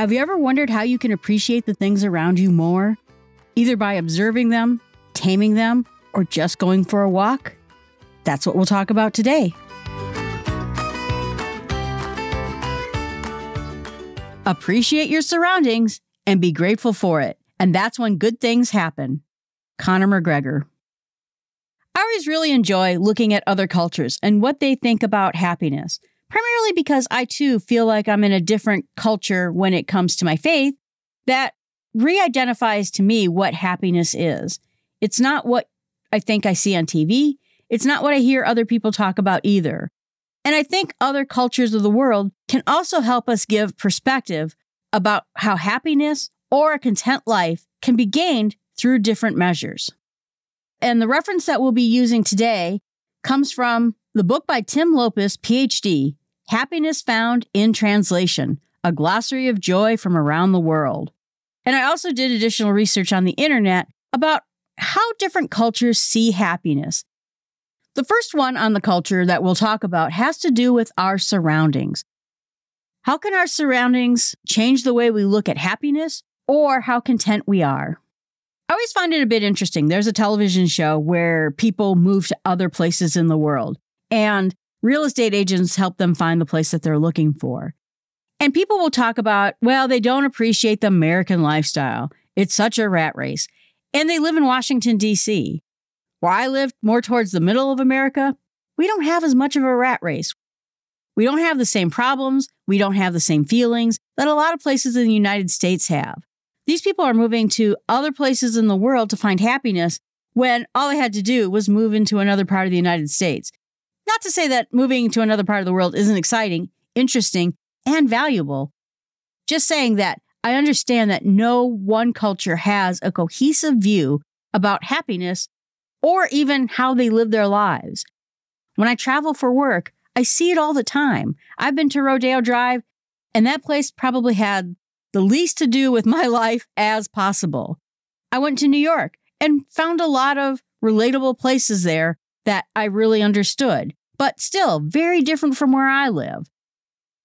Have you ever wondered how you can appreciate the things around you more? Either by observing them, taming them, or just going for a walk? That's what we'll talk about today. Appreciate your surroundings and be grateful for it. And that's when good things happen. Conor McGregor. I always really enjoy looking at other cultures and what they think about happiness, primarily because I too feel like I'm in a different culture when it comes to my faith that re identifies to me what happiness is. It's not what I think I see on TV, it's not what I hear other people talk about either. And I think other cultures of the world can also help us give perspective about how happiness or a content life can be gained through different measures. And the reference that we'll be using today comes from the book by Tim Lomas, PhD, Happiness Found in Translation, a glossary of joy from around the world. And I also did additional research on the internet about how different cultures see happiness the first one on the culture that we'll talk about has to do with our surroundings. How can our surroundings change the way we look at happiness or how content we are? I always find it a bit interesting. There's a television show where people move to other places in the world and real estate agents help them find the place that they're looking for. And people will talk about, well, they don't appreciate the American lifestyle. It's such a rat race. And they live in Washington, D.C. Where I live more towards the middle of America, we don't have as much of a rat race. We don't have the same problems. We don't have the same feelings that a lot of places in the United States have. These people are moving to other places in the world to find happiness when all they had to do was move into another part of the United States. Not to say that moving to another part of the world isn't exciting, interesting, and valuable. Just saying that I understand that no one culture has a cohesive view about happiness or even how they live their lives. When I travel for work, I see it all the time. I've been to Rodeo Drive, and that place probably had the least to do with my life as possible. I went to New York and found a lot of relatable places there that I really understood, but still very different from where I live.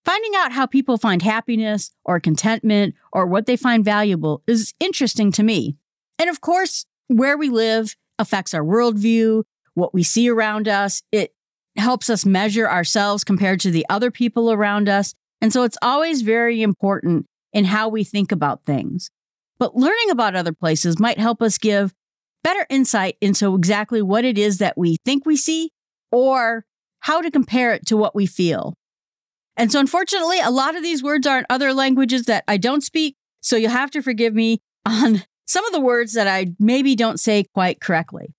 Finding out how people find happiness or contentment or what they find valuable is interesting to me. And of course, where we live affects our worldview, what we see around us. It helps us measure ourselves compared to the other people around us. And so it's always very important in how we think about things. But learning about other places might help us give better insight into exactly what it is that we think we see or how to compare it to what we feel. And so, unfortunately, a lot of these words are in other languages that I don't speak. So you'll have to forgive me on some of the words that I maybe don't say quite correctly.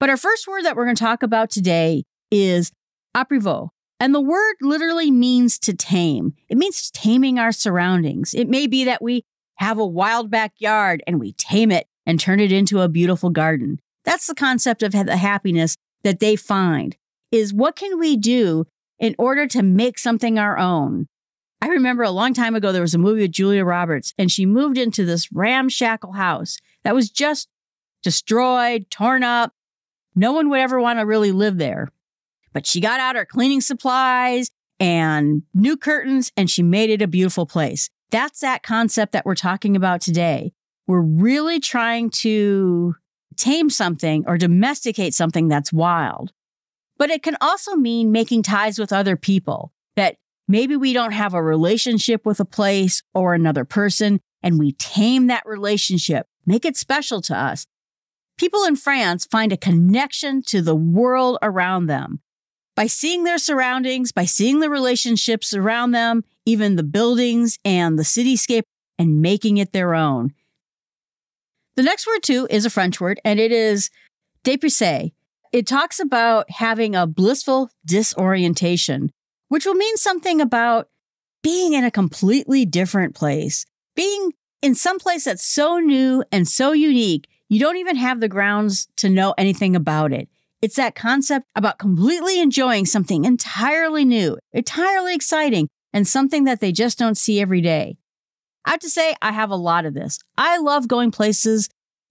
But our first word that we're going to talk about today is apprivoise. And the word literally means to tame. It means taming our surroundings. It may be that we have a wild backyard and we tame it and turn it into a beautiful garden. That's the concept of the happiness that they find is what can we do in order to make something our own? I remember a long time ago, there was a movie with Julia Roberts, and she moved into this ramshackle house that was just destroyed, torn up. No one would ever want to really live there. But she got out her cleaning supplies and new curtains, and she made it a beautiful place. That's that concept that we're talking about today. We're really trying to tame something or domesticate something that's wild. But it can also mean making ties with other people that Maybe we don't have a relationship with a place or another person, and we tame that relationship, make it special to us. People in France find a connection to the world around them by seeing their surroundings, by seeing the relationships around them, even the buildings and the cityscape, and making it their own. The next word, too, is a French word, and it is dépaysé. It talks about having a blissful disorientation which will mean something about being in a completely different place, being in some place that's so new and so unique, you don't even have the grounds to know anything about it. It's that concept about completely enjoying something entirely new, entirely exciting, and something that they just don't see every day. I have to say, I have a lot of this. I love going places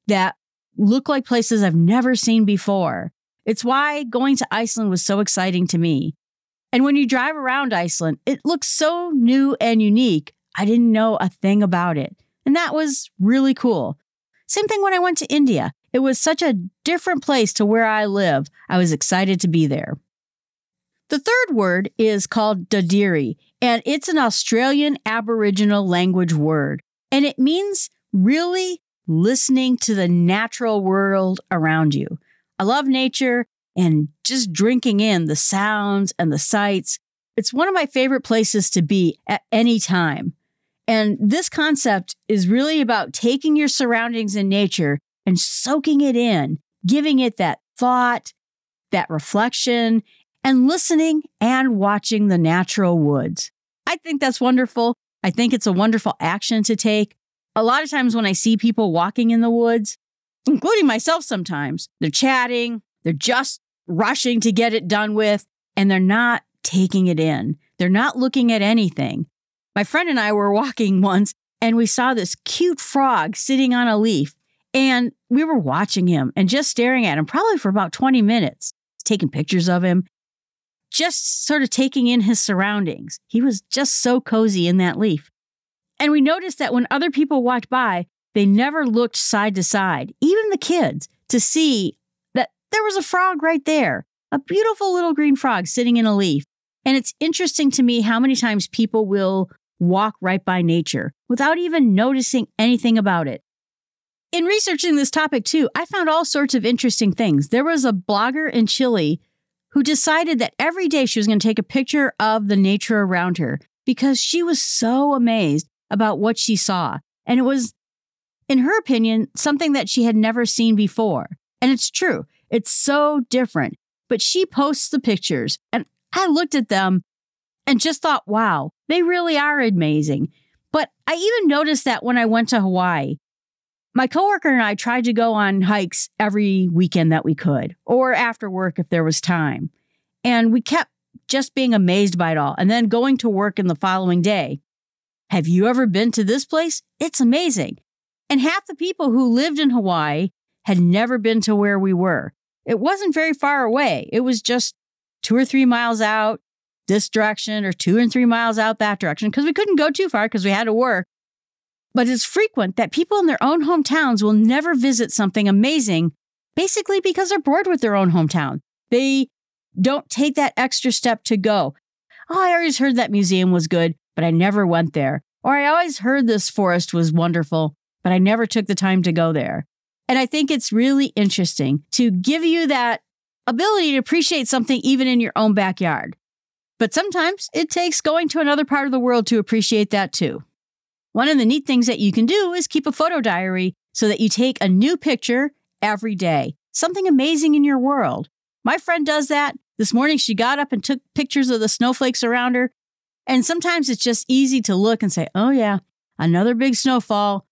that look like places I've never seen before. It's why going to Iceland was so exciting to me. And when you drive around Iceland, it looks so new and unique. I didn't know a thing about it. And that was really cool. Same thing when I went to India. It was such a different place to where I live. I was excited to be there. The third word is called Dadirri, and it's an Australian Aboriginal language word. And it means really listening to the natural world around you. I love nature and just drinking in the sounds and the sights. It's one of my favorite places to be at any time. And this concept is really about taking your surroundings in nature and soaking it in, giving it that thought, that reflection, and listening and watching the natural woods. I think that's wonderful. I think it's a wonderful action to take. A lot of times when I see people walking in the woods, including myself sometimes, they're chatting, they're just rushing to get it done with, and they're not taking it in. They're not looking at anything. My friend and I were walking once and we saw this cute frog sitting on a leaf. And we were watching him and just staring at him probably for about 20 minutes, taking pictures of him, just sort of taking in his surroundings. He was just so cozy in that leaf. And we noticed that when other people walked by, they never looked side to side, even the kids, to see that there was a frog right there, a beautiful little green frog sitting in a leaf. And it's interesting to me how many times people will walk right by nature without even noticing anything about it. In researching this topic, too, I found all sorts of interesting things. There was a blogger in Chile who decided that every day she was going to take a picture of the nature around her because she was so amazed about what she saw. And it was, in her opinion, something that she had never seen before. And it's true, it's so different. But she posts the pictures, and I looked at them and just thought, wow, they really are amazing. But I even noticed that when I went to Hawaii, my coworker and I tried to go on hikes every weekend that we could, or after work if there was time. And we kept just being amazed by it all, and then going to work in the following day. Have you ever been to this place? It's amazing. And half the people who lived in Hawaii had never been to where we were. It wasn't very far away. It was just two or three miles out this direction or two and three miles out that direction because we couldn't go too far because we had to work. But it's frequent that people in their own hometowns will never visit something amazing, basically because they're bored with their own hometown. They don't take that extra step to go. Oh, I always heard that museum was good, but I never went there. Or I always heard this forest was wonderful, but I never took the time to go there. And I think it's really interesting to give you that ability to appreciate something even in your own backyard. But sometimes it takes going to another part of the world to appreciate that too. One of the neat things that you can do is keep a photo diary so that you take a new picture every day, something amazing in your world. My friend does that. This morning she got up and took pictures of the snowflakes around her. And sometimes it's just easy to look and say, oh, yeah, another big snowfall.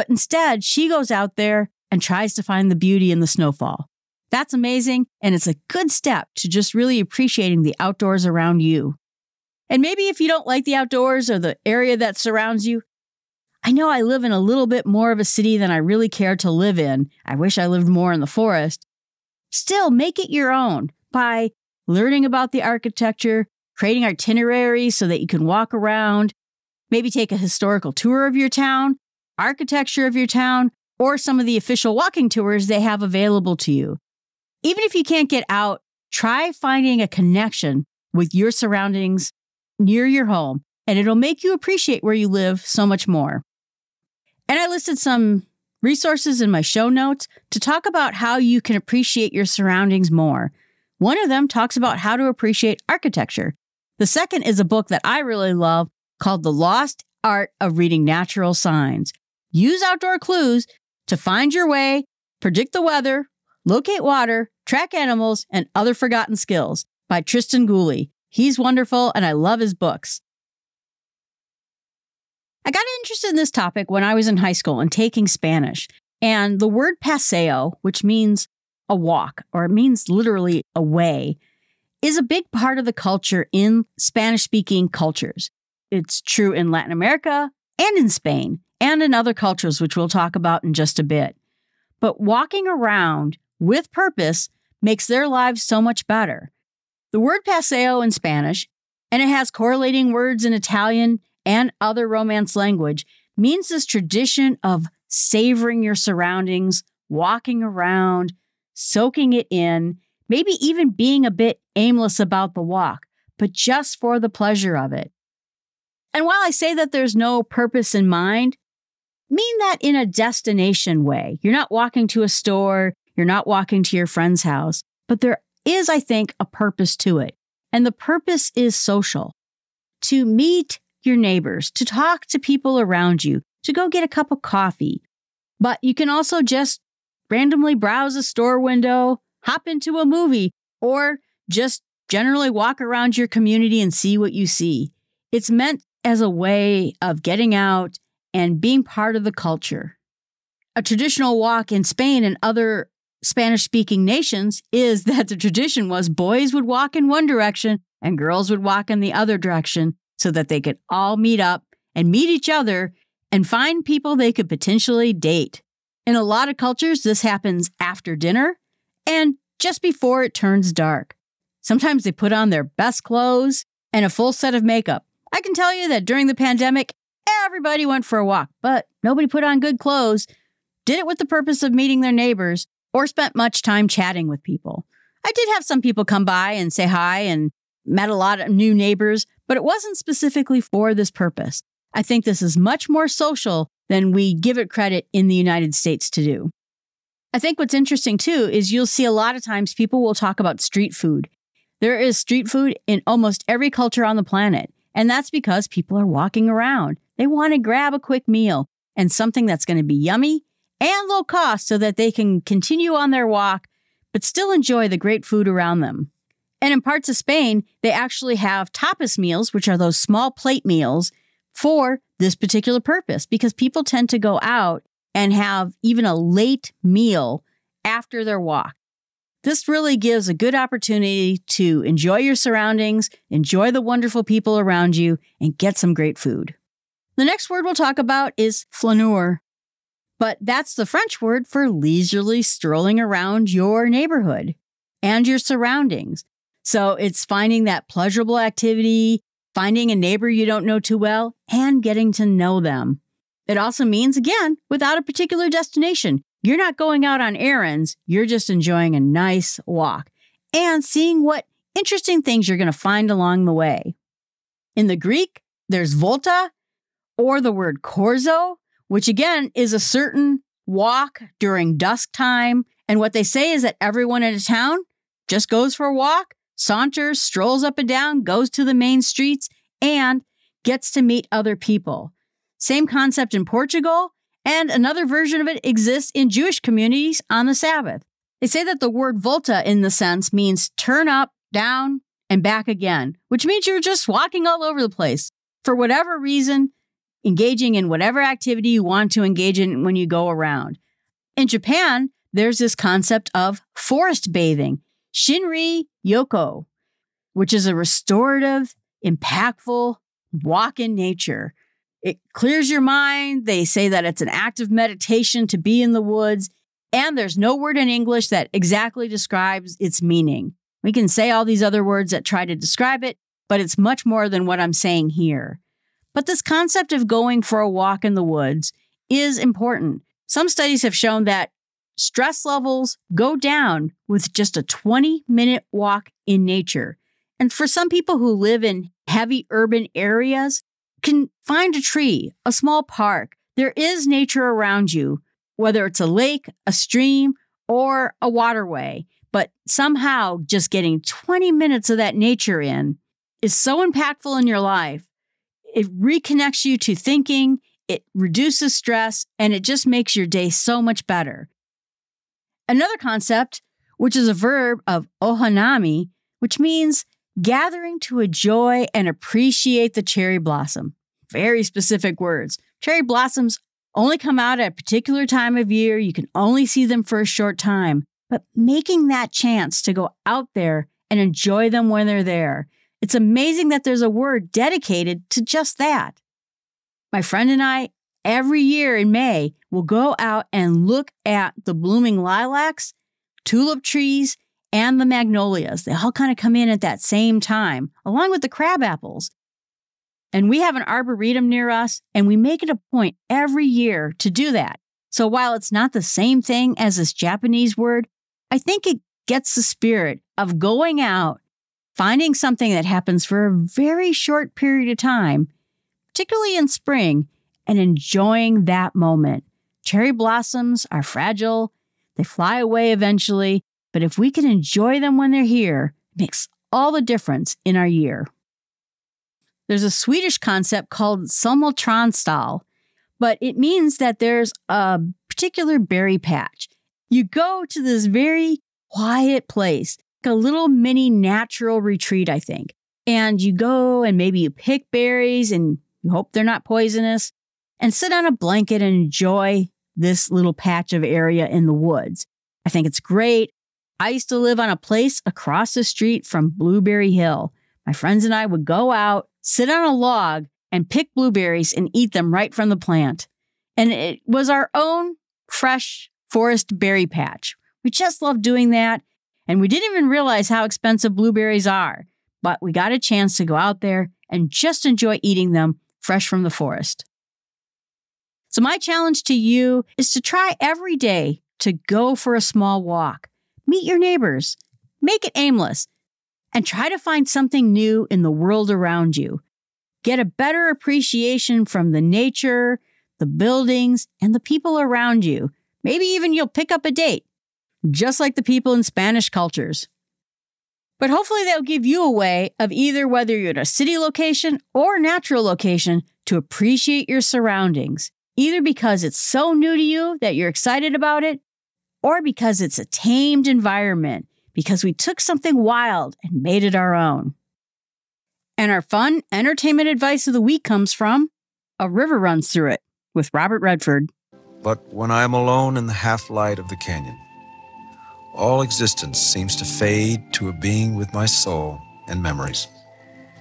But instead, she goes out there and tries to find the beauty in the snowfall. That's amazing. And it's a good step to just really appreciating the outdoors around you. And maybe if you don't like the outdoors or the area that surrounds you, I know I live in a little bit more of a city than I really care to live in. I wish I lived more in the forest. Still, make it your own by learning about the architecture, creating itineraries so that you can walk around, maybe take a historical tour of your town, architecture of your town, or some of the official walking tours they have available to you. Even if you can't get out, try finding a connection with your surroundings near your home, and it'll make you appreciate where you live so much more. And I listed some resources in my show notes to talk about how you can appreciate your surroundings more. One of them talks about how to appreciate architecture. The second is a book that I really love called The Lost Art of Reading Natural Signs. Use outdoor clues to find your way, predict the weather, Locate Water, Track Animals, and Other Forgotten Skills by Tristan Gooley. He's wonderful and I love his books. I got interested in this topic when I was in high school and taking Spanish. And the word paseo, which means a walk, or it means literally a way, is a big part of the culture in Spanish speaking cultures. It's true in Latin America and in Spain and in other cultures, which we'll talk about in just a bit. But walking around with purpose makes their lives so much better. The word paseo in Spanish, and it has correlating words in Italian and other Romance language, means this tradition of savoring your surroundings, walking around, soaking it in, maybe even being a bit aimless about the walk, but just for the pleasure of it. And while I say that there's no purpose in mind, mean that in a destination way. You're not walking to a store, you're not walking to your friend's house, but there is, I think, a purpose to it. And the purpose is social to meet your neighbors, to talk to people around you, to go get a cup of coffee. But you can also just randomly browse a store window, hop into a movie, or just generally walk around your community and see what you see. It's meant as a way of getting out and being part of the culture. A traditional walk in Spain and other Spanish speaking nations is that the tradition was boys would walk in one direction and girls would walk in the other direction so that they could all meet up and meet each other and find people they could potentially date. In a lot of cultures, this happens after dinner and just before it turns dark. Sometimes they put on their best clothes and a full set of makeup. I can tell you that during the pandemic, everybody went for a walk, but nobody put on good clothes, did it with the purpose of meeting their neighbors, or spent much time chatting with people. I did have some people come by and say hi and met a lot of new neighbors, but it wasn't specifically for this purpose. I think this is much more social than we give it credit in the United States to do. I think what's interesting too is you'll see a lot of times people will talk about street food. There is street food in almost every culture on the planet, and that's because people are walking around. They want to grab a quick meal and something that's going to be yummy and low cost so that they can continue on their walk, but still enjoy the great food around them. And in parts of Spain, they actually have tapas meals, which are those small plate meals for this particular purpose because people tend to go out and have even a late meal after their walk. This really gives a good opportunity to enjoy your surroundings, enjoy the wonderful people around you, and get some great food. The next word we'll talk about is flaneur, but that's the French word for leisurely strolling around your neighborhood and your surroundings. So it's finding that pleasurable activity, finding a neighbor you don't know too well, and getting to know them. It also means, again, without a particular destination. You're not going out on errands, you're just enjoying a nice walk and seeing what interesting things you're going to find along the way. In the Greek, there's volta or the word korzo, which again is a certain walk during dusk time. And what they say is that everyone in a town just goes for a walk, saunters, strolls up and down, goes to the main streets, and gets to meet other people. Same concept in Portugal, and another version of it exists in Jewish communities on the Sabbath. They say that the word volta in the sense means turn up, down, and back again, which means you're just walking all over the place. For whatever reason, engaging in whatever activity you want to engage in when you go around. In Japan, there's this concept of forest bathing, shinri yoko, which is a restorative, impactful walk in nature. It clears your mind. They say that it's an act of meditation to be in the woods. And there's no word in English that exactly describes its meaning. We can say all these other words that try to describe it, but it's much more than what I'm saying here. But this concept of going for a walk in the woods is important. Some studies have shown that stress levels go down with just a 20 minute walk in nature. And for some people who live in heavy urban areas, can find a tree, a small park. There is nature around you, whether it's a lake, a stream, or a waterway. But somehow just getting 20 minutes of that nature in is so impactful in your life. It reconnects you to thinking, it reduces stress, and it just makes your day so much better. Another concept, which is a verb of ohanami, which means gathering to enjoy and appreciate the cherry blossom. Very specific words. Cherry blossoms only come out at a particular time of year. You can only see them for a short time, but making that chance to go out there and enjoy them when they're there. It's amazing that there's a word dedicated to just that. My friend and I, every year in May, will go out and look at the blooming lilacs, tulip trees, and the magnolias. They all kind of come in at that same time, along with the crab apples. And we have an arboretum near us, and we make it a point every year to do that. So while it's not the same thing as this Japanese word, I think it gets the spirit of going out, finding something that happens for a very short period of time, particularly in spring, and enjoying that moment. Cherry blossoms are fragile, they fly away eventually, but if we can enjoy them when they're here, it makes all the difference in our year. There's a Swedish concept called Smultronställe, but it means that there's a particular berry patch. You go to this very quiet place, a little mini natural retreat, I think. And you go and maybe you pick berries and you hope they're not poisonous and sit on a blanket and enjoy this little patch of area in the woods. I think it's great. I used to live on a place across the street from Blueberry Hill. My friends and I would go out, sit on a log, and pick blueberries and eat them right from the plant. And it was our own fresh forest berry patch. We just loved doing that. And we didn't even realize how expensive blueberries are, but we got a chance to go out there and just enjoy eating them fresh from the forest. So, my challenge to you is to try every day to go for a small walk. Meet your neighbors, make it aimless, and try to find something new in the world around you. Get a better appreciation from the nature, the buildings, and the people around you. Maybe even you'll pick up a date, just like the people in Spanish cultures. But hopefully, they'll give you a way of either whether you're at a city location or natural location to appreciate your surroundings, either because it's so new to you that you're excited about it, or because it's a tamed environment, because we took something wild and made it our own. And our fun entertainment advice of the week comes from A River Runs Through It with Robert Redford. But when I am alone in the half light of the canyon, all existence seems to fade to a being with my soul and memories,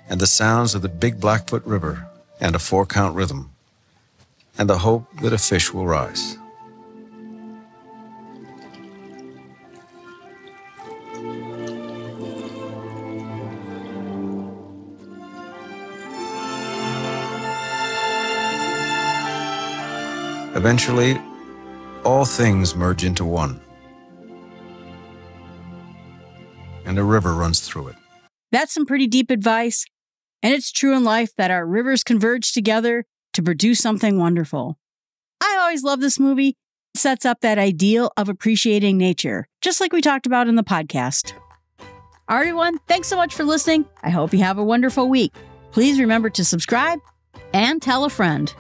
and the sounds of the big Blackfoot River and a four count rhythm, and the hope that a fish will rise. Eventually, all things merge into one, and a river runs through it. That's some pretty deep advice. And it's true in life that our rivers converge together to produce something wonderful. I always love this movie. It sets up that ideal of appreciating nature, just like we talked about in the podcast. All right, everyone, thanks so much for listening. I hope you have a wonderful week. Please remember to subscribe and tell a friend.